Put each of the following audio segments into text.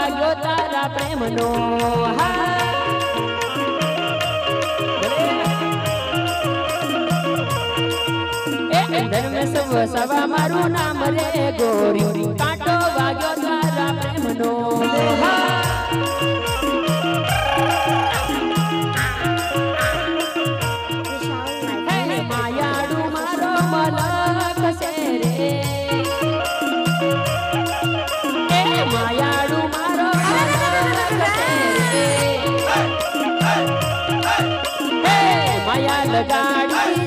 વાગ્યો તારા પ્રેમનો હા ધર્મેશ વસવા મારું નામ રે ગોરી. કાંટો વાગ્યો તારા પ્રેમનો હા गाड़ी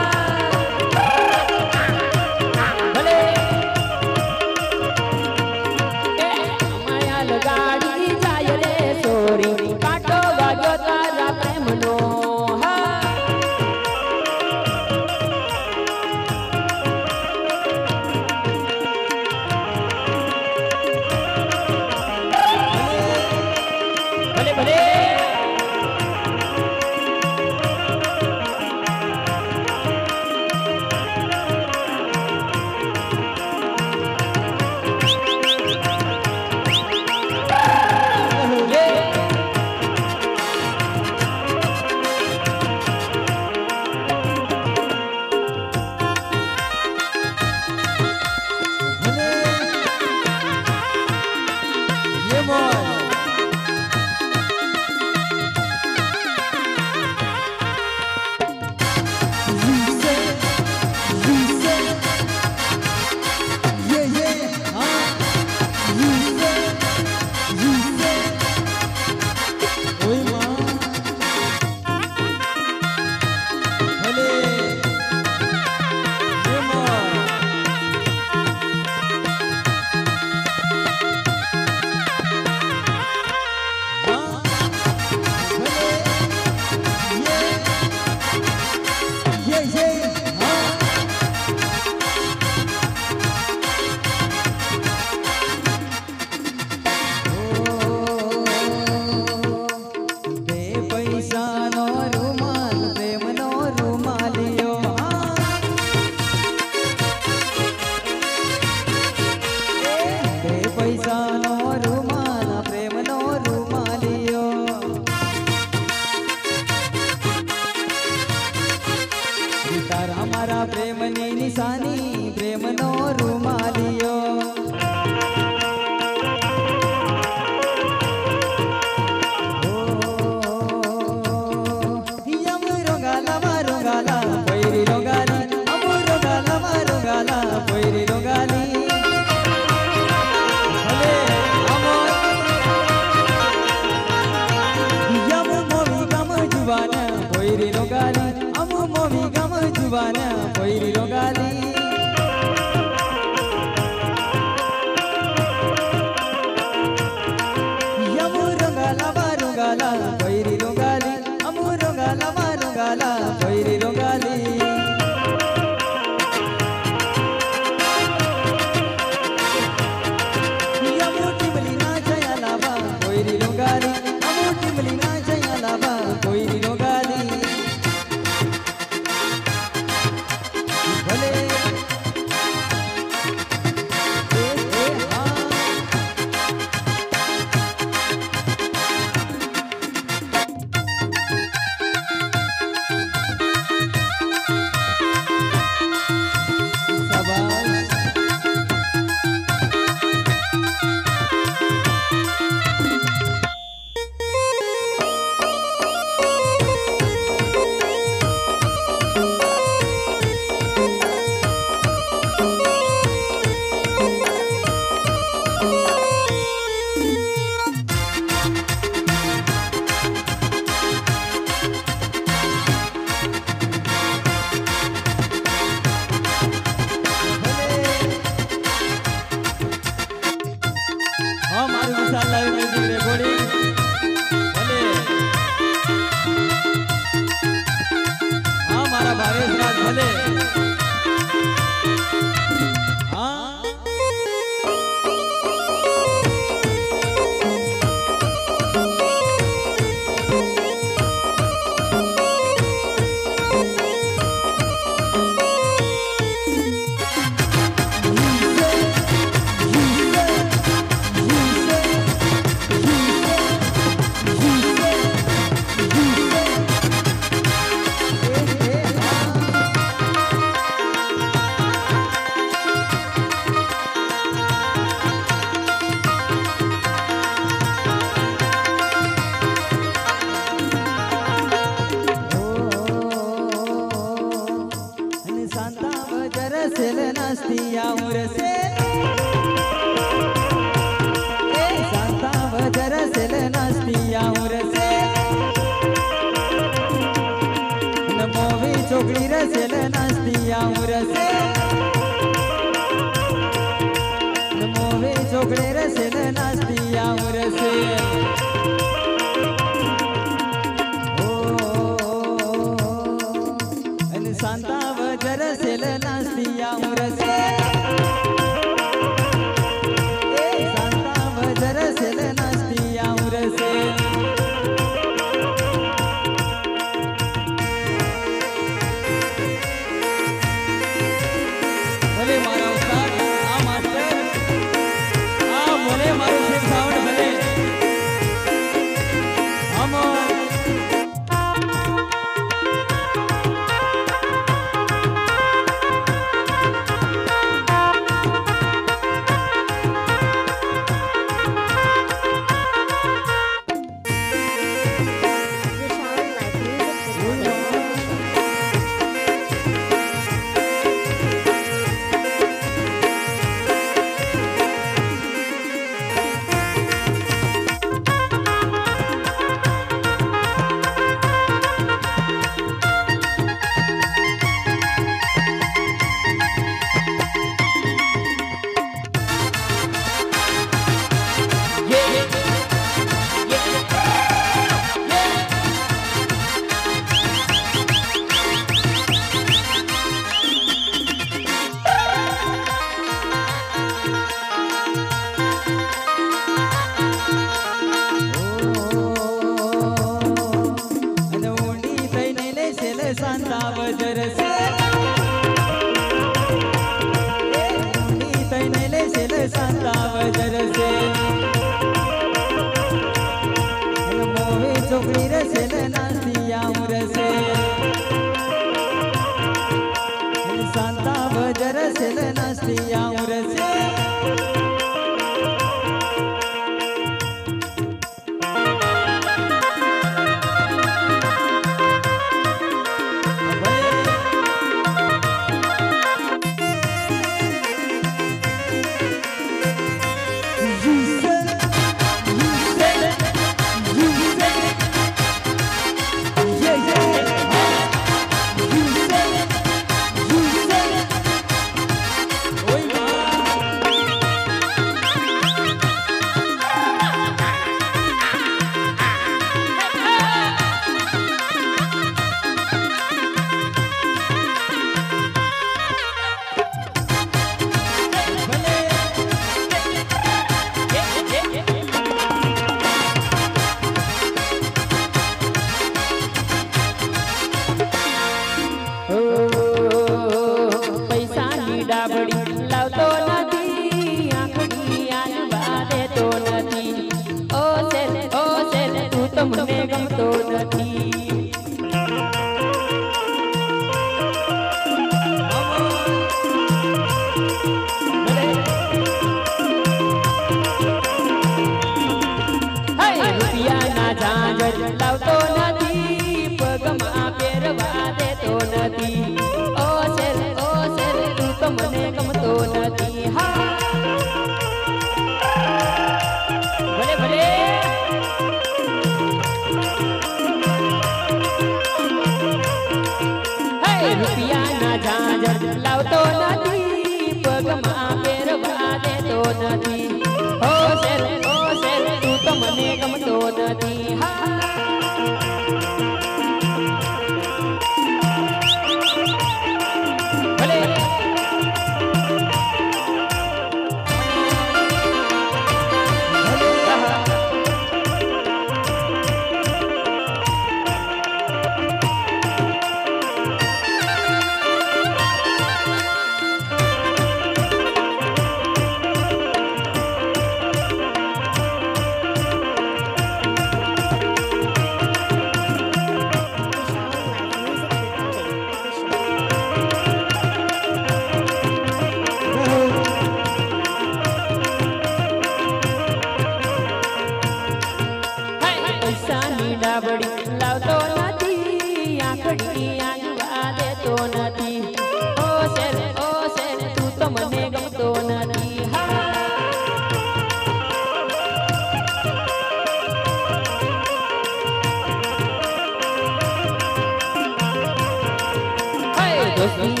Okay.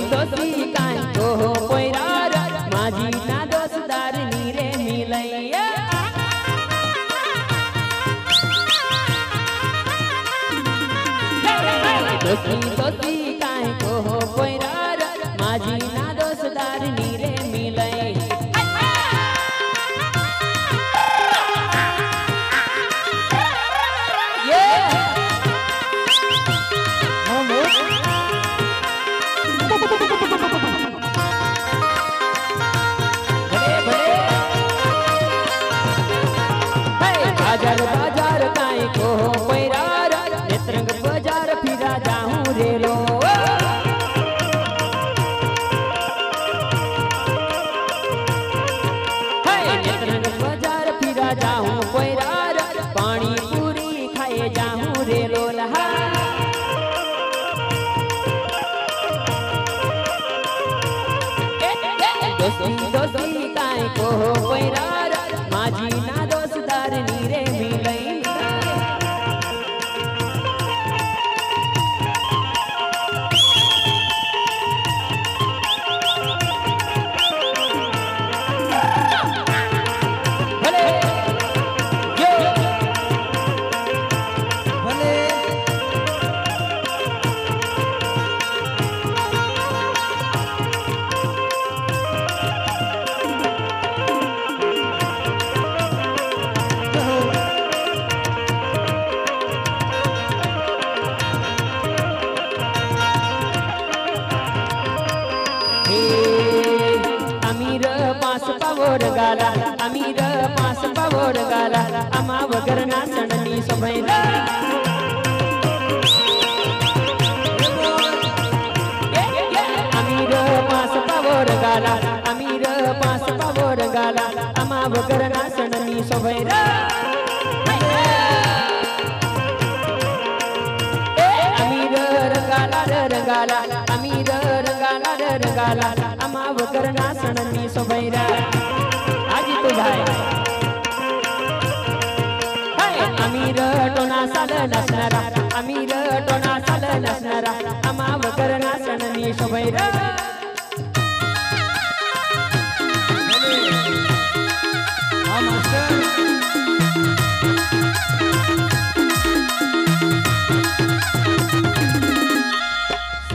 सभैरा आम्ही रंगाला रंगाला आम्ही रंगाला रंगाला आम्हा वकरणा सण मी सभैरा आजी तो भाई आम्ही रटोना साल नसणारा आम्ही रटोना साल नसणारा आम्हा वकरणा सण मी शोभैरा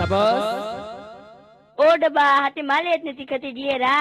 शाबाश ओ डब्बा हाथे माले इतने दिखते जिए रा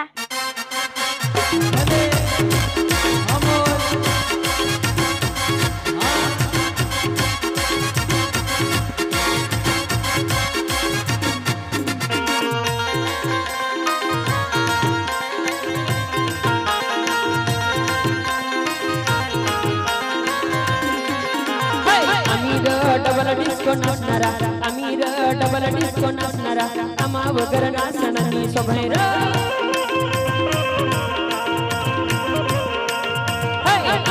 ಅಮೀರ ಡಬಲ ಡಿಸ್ಕೌಂಟ್ ಹಾಕ್ತಾರ ಅಮೀರ ಡಬಲ ಡಿಸ್ಕೌಂಟ್ ಹಾಕ್ತಾರ ನಮ್ಮ ಒಗರನ ಸಣನಿ ಸೊಭೈರ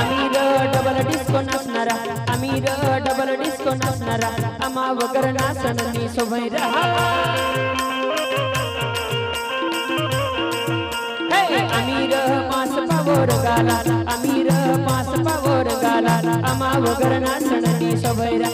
ಅಮೀರ ಡಬಲ ಡಿಸ್ಕೌಂಟ್ ಹಾಕ್ತಾರ ಅಮೀರ ಡಬಲ ಡಿಸ್ಕೌಂಟ್ ಹಾಕ್ತಾರ ನಮ್ಮ ಒಗರನ ಸಣನಿ ಸೊಭೈರ ಅಮೀರ ಮಾಸ पावोर गाला अमीर पास पावोर गाला अमाव गरना सणनी सबैरा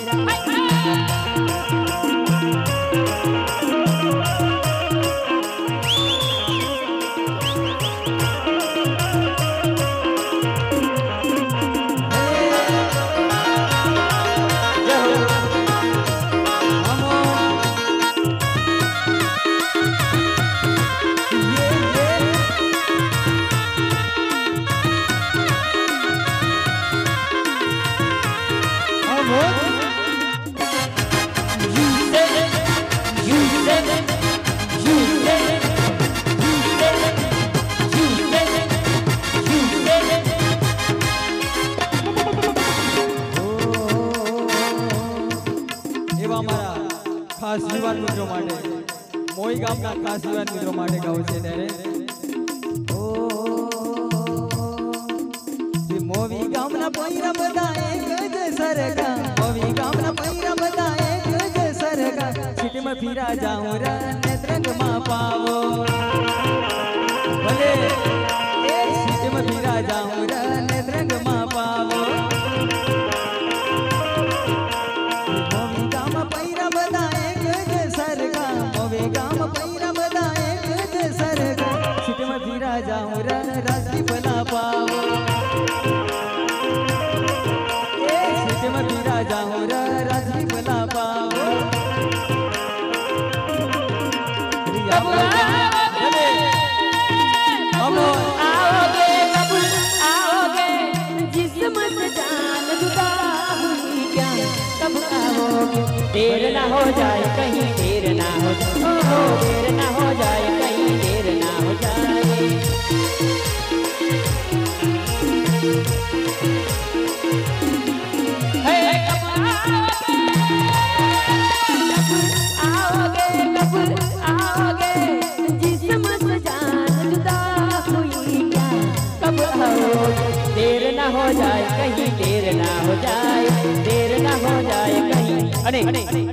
हो जाए कहीं दे, दे, हो जाए। दे, दे, दे, दे, कहीं अरे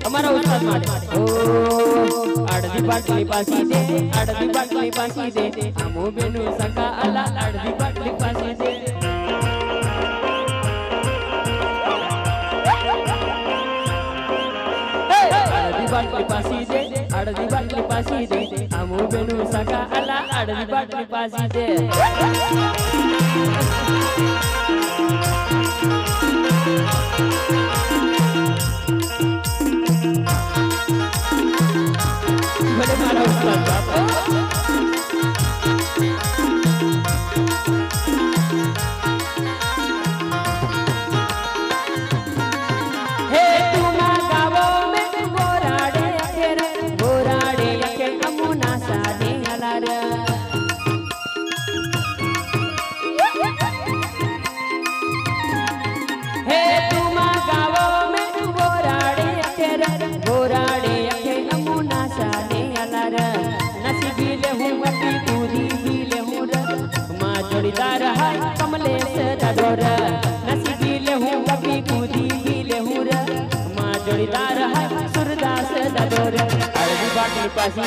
हमारा दे, दे, दे, दे, दे, दे, दे दे, दे, दे, दे हमो बेनु सका अला अड़दी बाटली पासी दे। અડધી બાટલી પાસી દે આમો બેનું સકા અલા અડધી બાટલી પાસી દે ભલે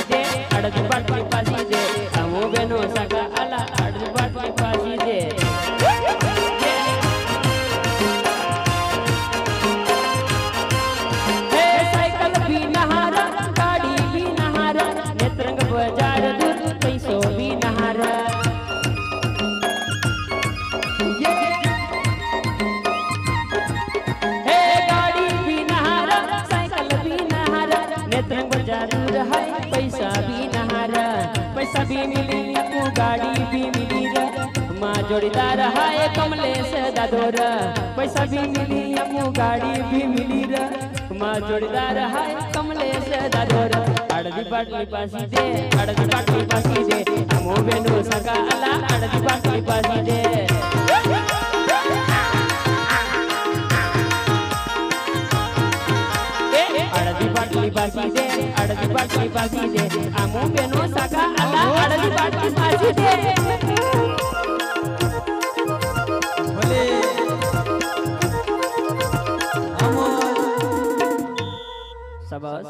पासी दे अड़ बाटली पासी दे हमू बेनो सका अला अड़दी बाटली जोड़ीदार है कमलेश दादोर। पैसा भी मिली अपू गाड़ी भी मिली रे। माँ जोड़ीदार है कमलेश दादोर। अड़दी बाटली पासी दे, अड़दी बाटली पासी दे। हमो बेनो सका अला, अड़दी बाटली पासी दे। अड़दी बाटली पासी दे, अड़दी बाटली पासी दे। हमो बेनो सका अला, अड़दी बाटली पासी दे। सबस